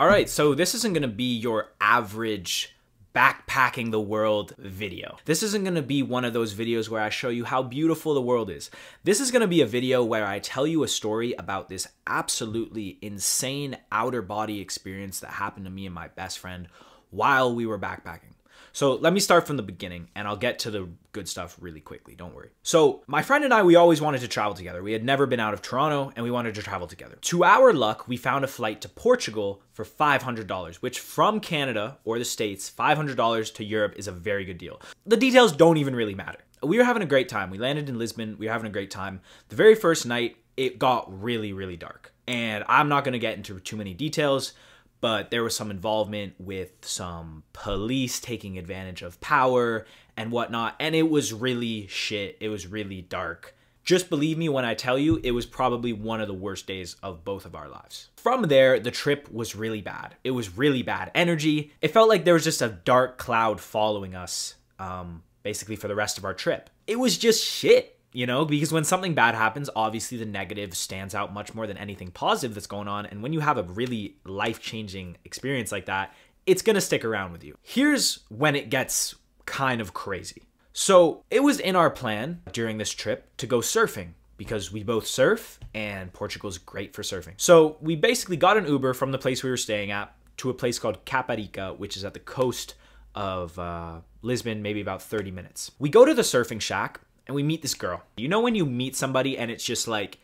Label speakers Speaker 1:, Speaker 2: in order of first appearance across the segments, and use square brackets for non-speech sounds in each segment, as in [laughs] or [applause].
Speaker 1: All right, so this isn't gonna be your average backpacking the world video. This isn't gonna be one of those videos where I show you how beautiful the world is. This is gonna be a video where I tell you a story about this absolutely insane outer body experience that happened to me and my best friend while we were backpacking. So let me start from the beginning and I'll get to the good stuff really quickly. Don't worry. So, my friend and I, we always wanted to travel together. We had never been out of Toronto and we wanted to travel together. To our luck, we found a flight to Portugal for $500, which from Canada or the States, $500 to Europe is a very good deal. The details don't even really matter. We were having a great time. We landed in Lisbon. We were having a great time. The very first night, it got really, really dark. And I'm not going to get into too many details but there was some involvement with some police taking advantage of power and whatnot. And it was really shit. It was really dark. Just believe me when I tell you, it was probably one of the worst days of both of our lives. From there, the trip was really bad. It was really bad energy. It felt like there was just a dark cloud following us, um, basically for the rest of our trip. It was just shit you know because when something bad happens obviously the negative stands out much more than anything positive that's going on and when you have a really life-changing experience like that it's going to stick around with you here's when it gets kind of crazy so it was in our plan during this trip to go surfing because we both surf and Portugal's great for surfing. So we basically got an Uber from the place we were staying at to a place called Caparica, which is at the coast of uh, Lisbon, maybe about 30 minutes. We go to the surfing shack and we meet this girl. You know when you meet somebody and it's just like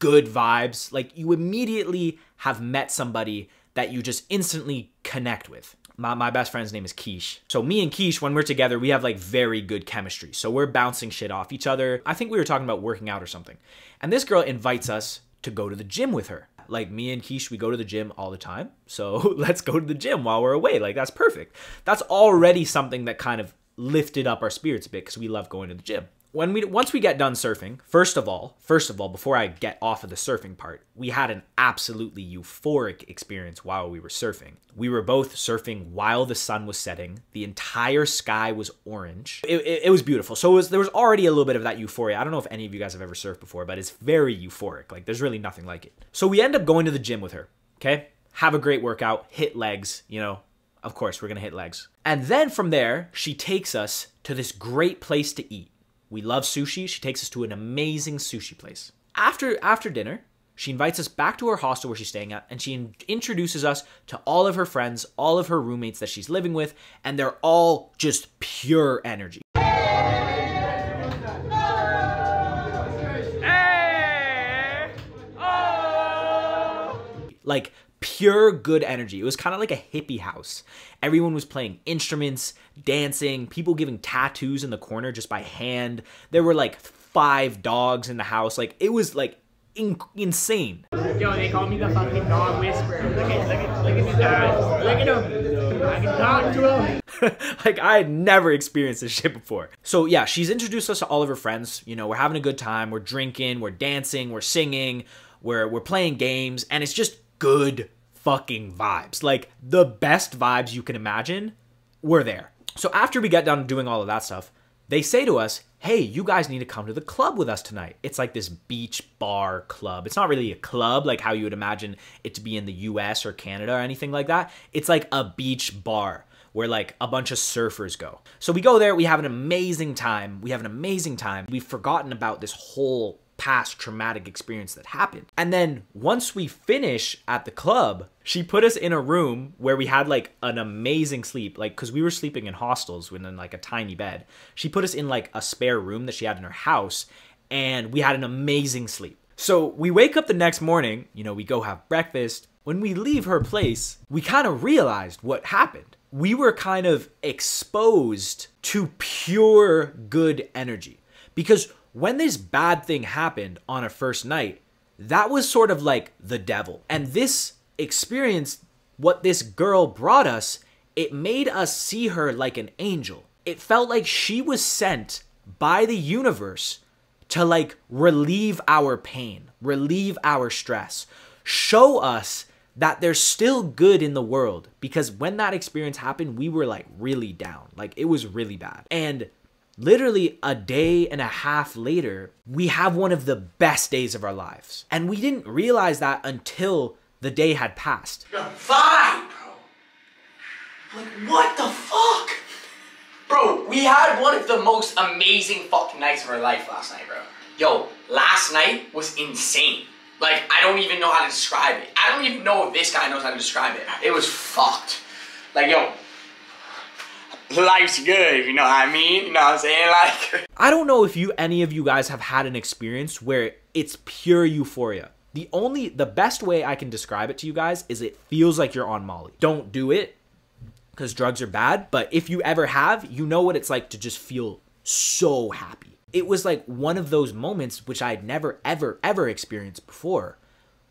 Speaker 1: good vibes, like you immediately have met somebody that you just instantly connect with. My, my best friend's name is Keish. So me and Keish, when we're together, we have like very good chemistry. So we're bouncing shit off each other. I think we were talking about working out or something. And this girl invites us to go to the gym with her. Like me and Keish, we go to the gym all the time. So [laughs] let's go to the gym while we're away. Like that's perfect. That's already something that kind of lifted up our spirits a bit because we love going to the gym when we once we get done surfing, first of all, first of all, before I get off of the surfing part, we had an absolutely euphoric experience while we were surfing. We were both surfing while the sun was setting. The entire sky was orange. It, it, it was beautiful. So it was, there was already a little bit of that euphoria. I don't know if any of you guys have ever surfed before, but it's very euphoric. Like there's really nothing like it. So we end up going to the gym with her. Okay, have a great workout, hit legs. You know, of course we're gonna hit legs. And then from there, she takes us to this great place to eat we love sushi. She takes us to an amazing sushi place. After after dinner, she invites us back to her hostel where she's staying at, and she in- introduces us to all of her friends, all of her roommates that she's living with, and they're all just pure energy. Like pure good energy. It was kind of like a hippie house. Everyone was playing instruments, dancing, people giving tattoos in the corner just by hand. There were like five dogs in the house. Like it was like in- insane.
Speaker 2: Yo, they call me the fucking dog whisperer. Look at, look at, look at these guys. Look at them. I can talk to them. [laughs]
Speaker 1: like I had never experienced this shit before. So yeah, she's introduced us to all of her friends. You know, we're having a good time. We're drinking. We're dancing. We're singing. We're we're playing games, and it's just good fucking vibes. Like the best vibes you can imagine were there. So after we get done doing all of that stuff, they say to us, hey, you guys need to come to the club with us tonight. It's like this beach bar club. It's not really a club like how you would imagine it to be in the US or Canada or anything like that. It's like a beach bar where like a bunch of surfers go. So we go there, we have an amazing time. We have an amazing time. We've forgotten about this whole past traumatic experience that happened. And then once we finish at the club, she put us in a room where we had like an amazing sleep, like because we were sleeping in hostels within like a tiny bed. She put us in like a spare room that she had in her house, and we had an amazing sleep. So we wake up the next morning, you know, we go have breakfast. When we leave her place, we kind of realized what happened. We were kind of exposed to pure good energy because when this bad thing happened on a first night, that was sort of like the devil. And this experience, what this girl brought us, it made us see her like an angel. It felt like she was sent by the universe to like relieve our pain, relieve our stress, show us that there's still good in the world because when that experience happened, we were like really down. Like it was really bad. And literally a day and a half later, we have one of the best days of our lives. And we didn't realize that until the day had passed.
Speaker 3: bro Like, what the fuck? Bro, we had one of the most amazing fucking nights of our life last night, bro. Yo, last night was insane. Like, I don't even know how to describe it. I don't even know if this guy knows how to describe it. It was fucked. Like, yo, life's good, you know what I mean? You know what I'm saying? [laughs] Like,
Speaker 1: I don't know if you any of you guys have had an experience where it's pure euphoria. The only the best way I can describe it to you guys is it feels like you're on Molly. Don't do it because drugs are bad, but if you ever have, you know what it's like to just feel so happy. It was like one of those moments which I'd never ever ever experienced before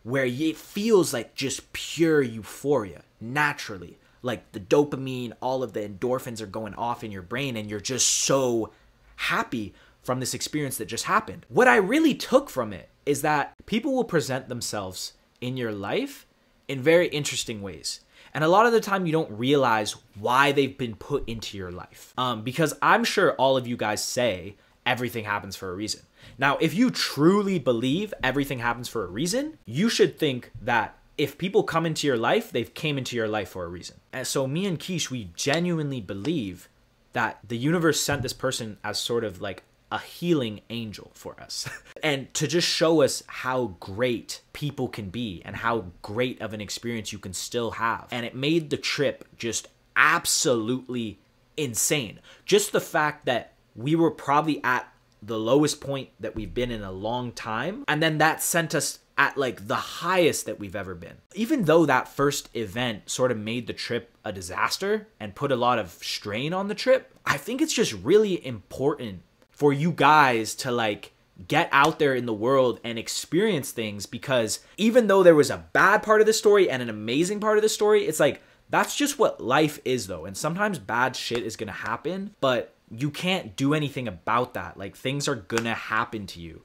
Speaker 1: where it feels like just pure euphoria naturally. Like the dopamine, all of the endorphins are going off in your brain and you're just so happy from this experience that just happened. What I really took from it is that people will present themselves in your life in very interesting ways. And a lot of the time, you don't realize why they've been put into your life. Um, because I'm sure all of you guys say everything happens for a reason. Now, if you truly believe everything happens for a reason, you should think that if people come into your life, they've came into your life for a reason. And so me and Keish, we genuinely believe that the universe sent this person as sort of like a healing angel for us [laughs] and to just show us how great people can be and how great of an experience you can still have. And it made the trip just absolutely insane. Just the fact that we were probably at the lowest point that we've been in a long time. And then that sent us at like the highest that we've ever been. Even though that first event sort of made the trip a disaster and put a lot of strain on the trip, I think it's just really important for you guys to like get out there in the world and experience things because even though there was a bad part of the story and an amazing part of the story, it's like that's just what life is though. And sometimes bad shit is to happen, but you can't do anything about that. Like things are to happen to you.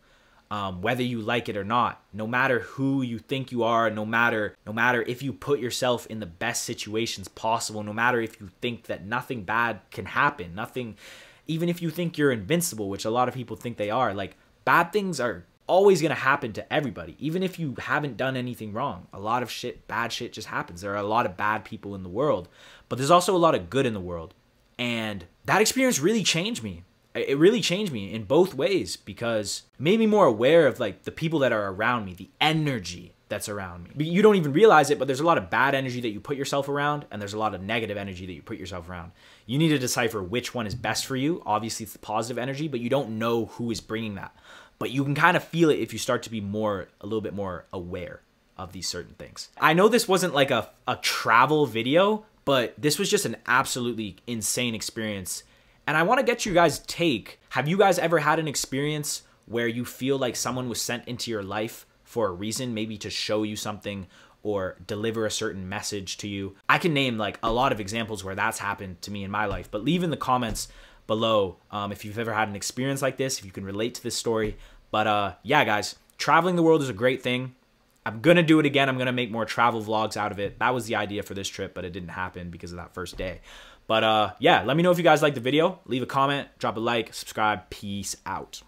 Speaker 1: Um, whether you like it or not no matter who you think you are no matter no matter if you put yourself in the best situations possible no matter if you think that nothing bad can happen nothing even if you think you're invincible, which a lot of people think they are, like bad things are always going to happen to everybody, even if you haven't done anything wrong. A lot of shit, bad shit just happens. There are a lot of bad people in the world, but there's also a lot of good in the world. And that experience really changed me. It really changed me in both ways because made me more aware of like the people that are around me, the energy that's around me. You don't even realize it, but there's a lot of bad energy that you put yourself around, and there's a lot of negative energy that you put yourself around. You need to decipher which one is best for you. Obviously, it's the positive energy, but you don't know who is bringing that. But you can kind of feel it if you start to be more, a little bit more aware of these certain things. I know this wasn't like a, a travel video, but this was just an absolutely insane experience. And I want to get you guys' take. Have you guys ever had an experience where you feel like someone was sent into your life for a reason, maybe to show you something or deliver a certain message to you. I can name like a lot of examples where that's happened to me in my life, but leave in the comments below um, if you've ever had an experience like this, if you can relate to this story. But uh, yeah, guys, traveling the world is a great thing. I'm gonna do it again. I'm gonna make more travel vlogs out of it. That was the idea for this trip, but it didn't happen because of that first day. But uh, yeah, let me know if you guys liked the video. Leave a comment, drop a like, subscribe. Peace out.